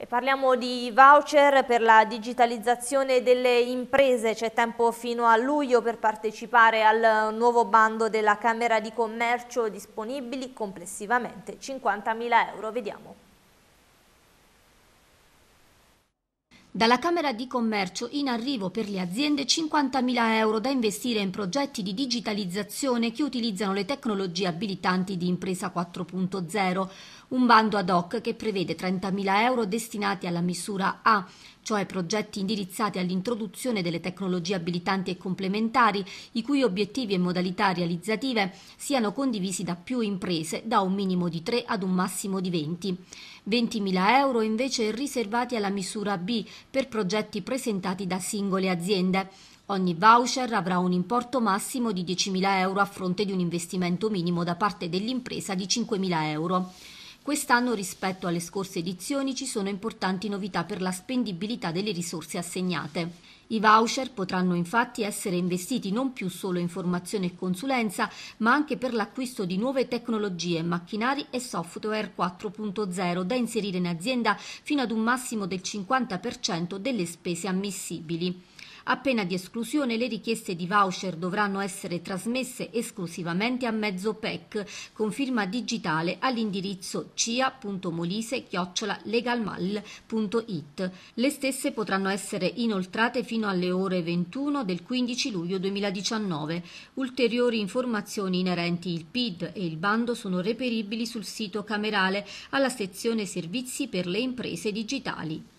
E parliamo di voucher per la digitalizzazione delle imprese, c'è tempo fino a luglio per partecipare al nuovo bando della Camera di Commercio disponibili complessivamente 50.000 euro, vediamo. Dalla Camera di Commercio in arrivo per le aziende 50.000 euro da investire in progetti di digitalizzazione che utilizzano le tecnologie abilitanti di Impresa 4.0, un bando ad hoc che prevede 30.000 euro destinati alla misura A, cioè progetti indirizzati all'introduzione delle tecnologie abilitanti e complementari, i cui obiettivi e modalità realizzative siano condivisi da più imprese, da un minimo di 3 ad un massimo di 20. 20.000 euro invece riservati alla misura B per progetti presentati da singole aziende. Ogni voucher avrà un importo massimo di 10.000 euro a fronte di un investimento minimo da parte dell'impresa di 5.000 euro. Quest'anno rispetto alle scorse edizioni ci sono importanti novità per la spendibilità delle risorse assegnate. I voucher potranno infatti essere investiti non più solo in formazione e consulenza, ma anche per l'acquisto di nuove tecnologie, macchinari e software 4.0 da inserire in azienda fino ad un massimo del 50% delle spese ammissibili. A pena di esclusione le richieste di voucher dovranno essere trasmesse esclusivamente a mezzo PEC con firma digitale all'indirizzo cia.molise-legalmal.it. Le stesse potranno essere inoltrate fino alle ore 21 del 15 luglio 2019. Ulteriori informazioni inerenti il PID e il bando sono reperibili sul sito camerale alla sezione servizi per le imprese digitali.